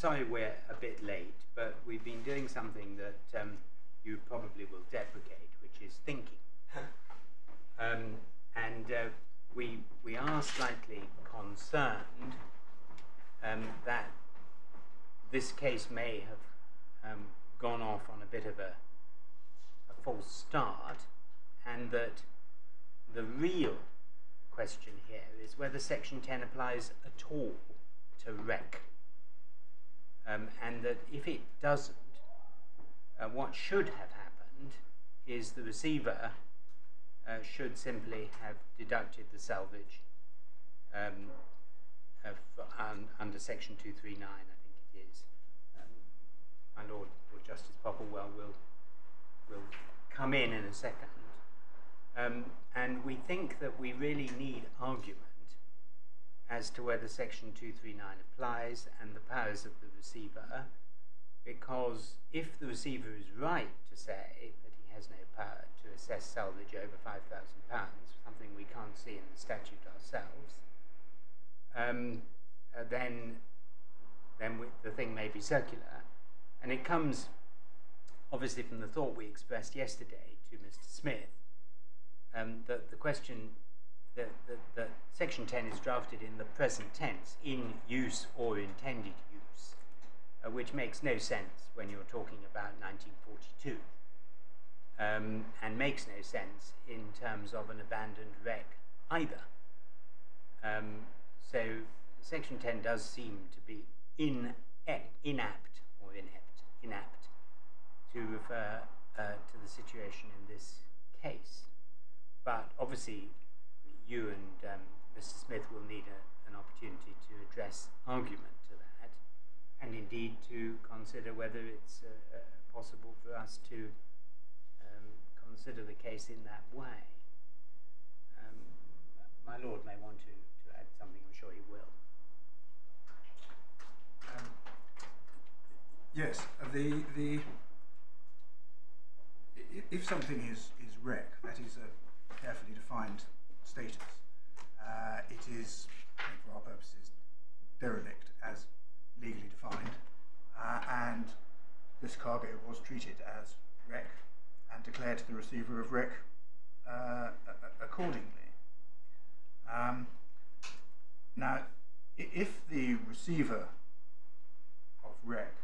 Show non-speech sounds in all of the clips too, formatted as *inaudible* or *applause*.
sorry we're a bit late, but we've been doing something that um, you probably will deprecate, which is thinking. *laughs* um, and uh, we, we are slightly concerned um, that this case may have um, gone off on a bit of a, a false start, and that the real question here is whether Section 10 applies at all to wreck. Um, and that if it doesn't, uh, what should have happened is the receiver uh, should simply have deducted the salvage um, uh, un under Section 239, I think it is. Um, my Lord, Lord Justice Popplewell will, will come in in a second. Um, and we think that we really need argument as to whether Section 239 applies and the powers of the receiver, because if the receiver is right to say that he has no power to assess salvage over £5,000, something we can't see in the statute ourselves, um, uh, then, then we, the thing may be circular. And it comes obviously from the thought we expressed yesterday to Mr. Smith um, that the question that, that, that, Section 10 is drafted in the present tense, in use or intended use, uh, which makes no sense when you're talking about 1942, um, and makes no sense in terms of an abandoned wreck either. Um, so Section 10 does seem to be in, inapt or inept, inapt to refer uh, to the situation in this case. But obviously, you and um, Mr. Smith will need a, an opportunity to address argument to that, and indeed to consider whether it's uh, uh, possible for us to um, consider the case in that way. Um, my Lord may want to, to add something, I'm sure he will. Um, yes, the the if something is is wreck, that is a carefully defined status. Uh, it is, for our purposes, derelict as legally defined, uh, and this cargo was treated as wreck and declared to the receiver of wreck uh, accordingly. Um, now, if the receiver of wreck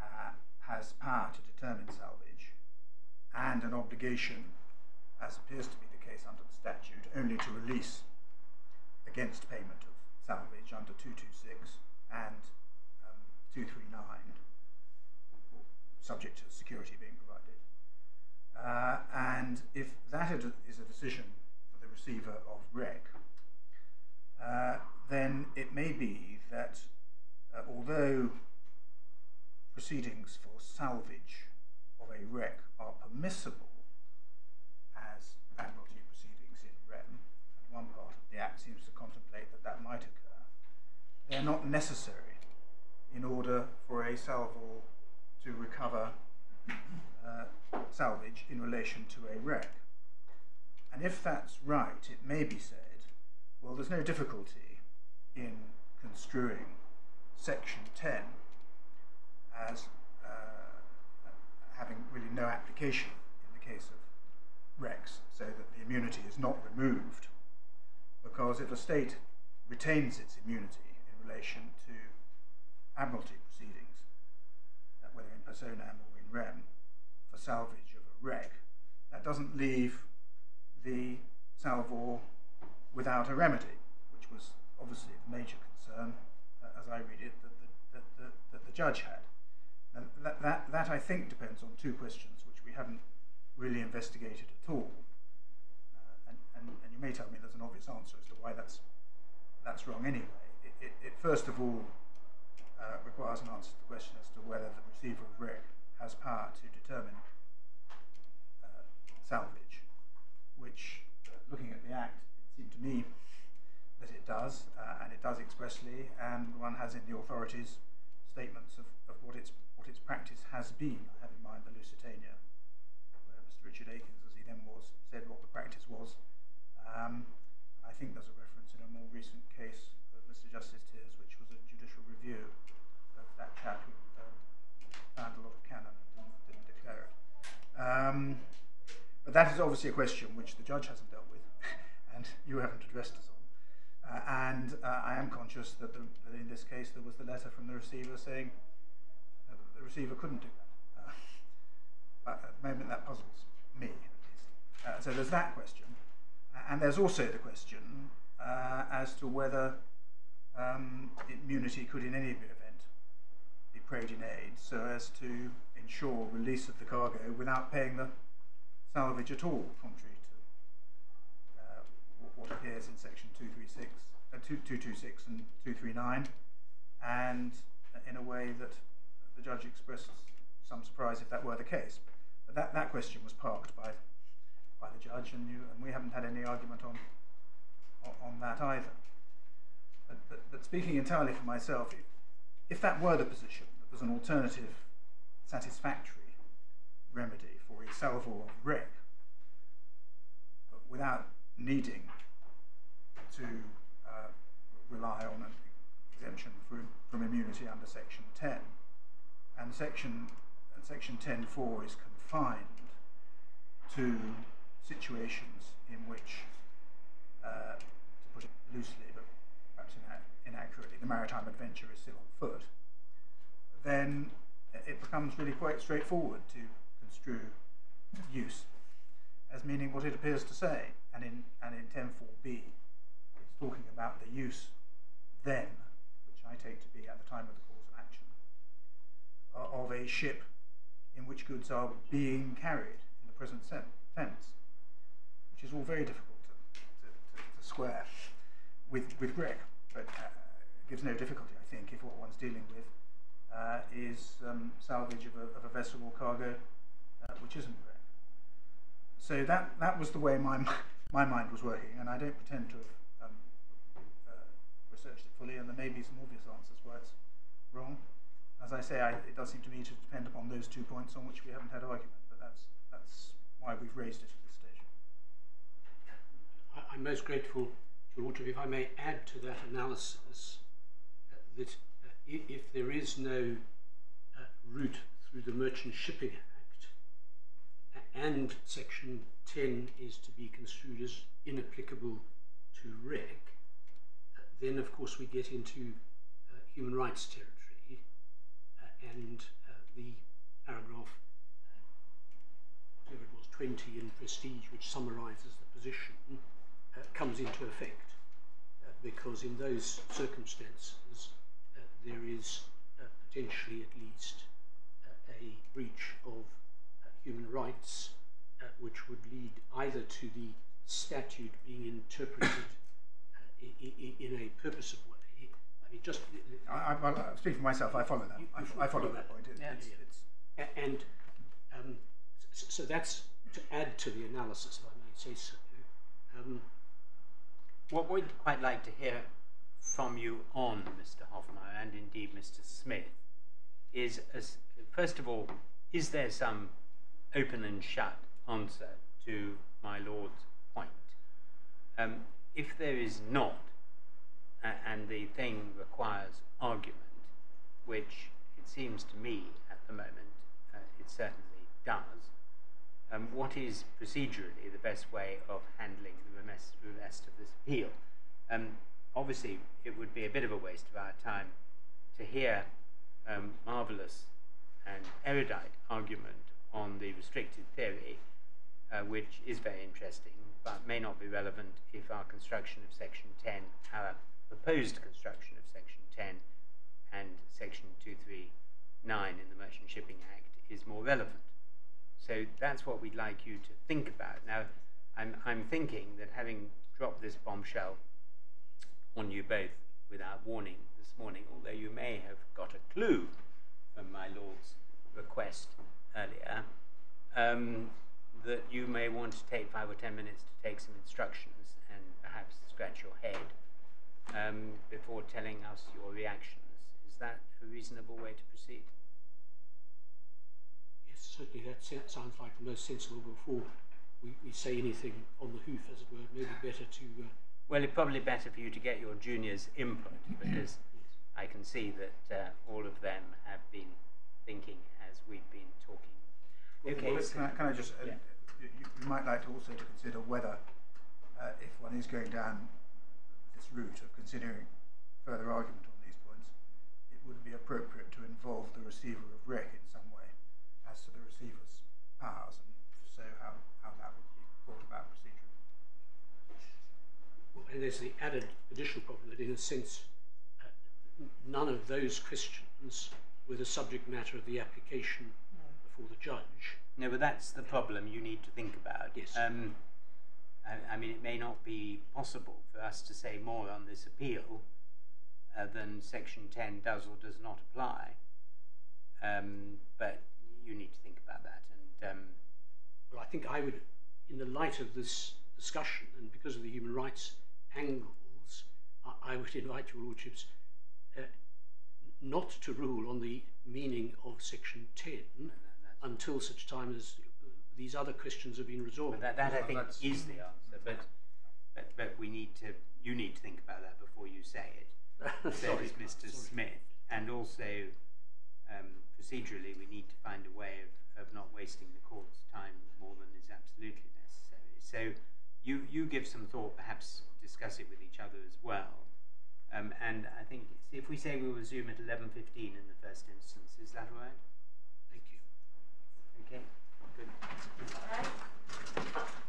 uh, has power to determine salvage and an obligation as appears to be case under the statute, only to release against payment of salvage under 226 and um, 239, subject to security being provided. Uh, and if that is a decision for the receiver of wreck, uh, then it may be that uh, although proceedings for salvage of a wreck are permissible one part of the Act seems to contemplate that that might occur, they're not necessary in order for a salvor to recover uh, salvage in relation to a wreck. And if that's right, it may be said, well, there's no difficulty in construing Section 10 as uh, having really no application in the case of wrecks, so that the immunity is not removed because if a state retains its immunity relation to admiralty proceedings, uh, whether in personam or in rem, for salvage of a wreck, that doesn't leave the salvor without a remedy, which was obviously of major concern, uh, as I read it, that the, that, that, that the judge had. And that, that, that, I think, depends on two questions which we haven't really investigated at all and, and you may tell me there's an obvious answer as to why that's that's wrong anyway. It, it, first of all uh, requires an answer to the question as to whether the receiver of wreck has power to determine uh, salvage, which, uh, looking at the Act, it seemed to me that it does, uh, and it does expressly, and one has in the authorities statements of, of what its what its practice has been. I have in mind the Lusitania, where Mr. Richard Aikens, as he then was, said what the practice was um, I think there's a reference in a more recent case to Justice Tiers, which was a judicial review of that chap who um, found a lot of cannon and didn't, didn't declare it. Um, but that is obviously a question which the judge hasn't dealt with, *laughs* and you haven't addressed us on. Uh, and uh, I am conscious that, the, that, in this case there was the letter from the receiver saying the receiver couldn't do that. Uh, at the moment, that puzzles me, at least. Uh, so there's that question. And there's also the question uh, as to whether um, immunity could in any event be prayed in aid so as to ensure release of the cargo without paying the salvage at all, contrary to uh, what appears in section 236, uh, 226 and 239, and in a way that the judge expressed some surprise if that were the case. But that, that question was parked by, by the judge, and, you, and we haven't had any argument on, on, on that either. But, speaking entirely for myself, if, that were the position, that there's an alternative satisfactory remedy for a salvor of wreck without needing to uh, rely on an exemption from, from immunity under Section 10. And Section, and section 10.4 is confined to situations in which, uh, to put it loosely inaccurately, the maritime adventure is still on foot, then it becomes really quite straightforward to construe use as meaning what it appears to say. And in, and in 10.4b, it's talking about the use then, which I take to be at the time of the cause of action, uh, of a ship in which goods are being carried in the present tense, which is all very difficult to, to, to, to square with, with wreck, but uh, gives no difficulty, I think, if what one's dealing with uh, is um, salvage of a, of a, vessel or cargo uh, which isn't wreck. So that, that was the way my, my mind was working, and I don't pretend to have um, uh, researched it fully, and there may be some obvious answers why it's wrong. As I say, I, it does seem to me to depend upon those two points on which we haven't had argument, but that's, that's why we've raised it at this stage. I'm most grateful to Lordship. If I may add to that analysis, that if there is no uh, route through the Merchant Shipping Act and Section 10 is to be construed as inapplicable to wreck, uh, then of course we get into uh, human rights territory uh, and uh, the paragraph, whatever it was, 20 in Prestige, which summarizes the position, comes into effect. because in those circumstances, there is uh, potentially at least uh, a breach of uh, human rights uh, which would lead either to the statute being interpreted in a purposive way. I mean, just I, I, I speak for myself. I follow that. You, you I, follow, follow that, that point. It, yeah. It's, yeah. It's and um, so that's to add to the analysis, if I may say so. Um, what we'd quite like to hear from you on Mr. Hofmeyr and indeed Mr. Smith is, as, first of all, is there some open and shut answer to my Lord's point? Um, if there is not, uh, and the thing requires argument, which it seems to me at the moment uh, it certainly does, um, what is procedurally the best way of handling the rest of this appeal? Um, obviously it would be a bit of a waste of our time to hear um, marvelous and erudite argument on the restricted theory, uh, which is very interesting, but may not be relevant if our construction of Section 10, our proposed construction of Section 10 and Section 239 in the Merchant Shipping Act is more relevant. So that's what we'd like you to think about. Now, I'm, I'm thinking that having dropped this bombshell on you both without warning this morning, although you may have got a clue from my Lord's request earlier, um, that you may want to take five or ten minutes to take some instructions and perhaps scratch your head um, before telling us your reactions. Is that a reasonable way to proceed? Yes, certainly that sounds like the most sensible before we, we say anything on the hoof, as it were. Maybe better to uh, well, it's probably better for you to get your juniors' input *clears throat* because I can see that uh, all of them have been thinking as we've been talking. Okay, well, can, I, can, I, just uh, yeah. you, you you might like to also to consider whether, uh, if one is going down this route of considering further argument on these points, it would be appropriate to involve the receiver of wreck in some way as to the receiver's powers, and so how, how that would be brought about procedurally. And there's the added additional problem that, in a sense, uh, none of those questions were the subject matter of the application before the judge. No, but that's the problem you need to think about. Yes. Um, I, I mean, it may not be possible for us to say more on this appeal uh, than Section 10 does or does not apply. Um, but you need to think about that. And um, Well, I think I would, in the light of this discussion and because of the human rights angles, I, I would invite your lordships uh, not to rule on the meaning of section 10 until such time as uh, these other questions have been resolved. but that, that I think is the answer. But, but, but we need to, you need to think about that before you say it. *laughs* so Sorry, does Mr. sorry. Smith. And also, um, procedurally, we need to find a way of, of not wasting the court's time more than is absolutely necessary. So, you, you give some thought, perhaps discuss it with each other as well. Um, and I think if we say we'll resume at 11.15 in the first instance, is that all right? Thank you. Okay, good. All right.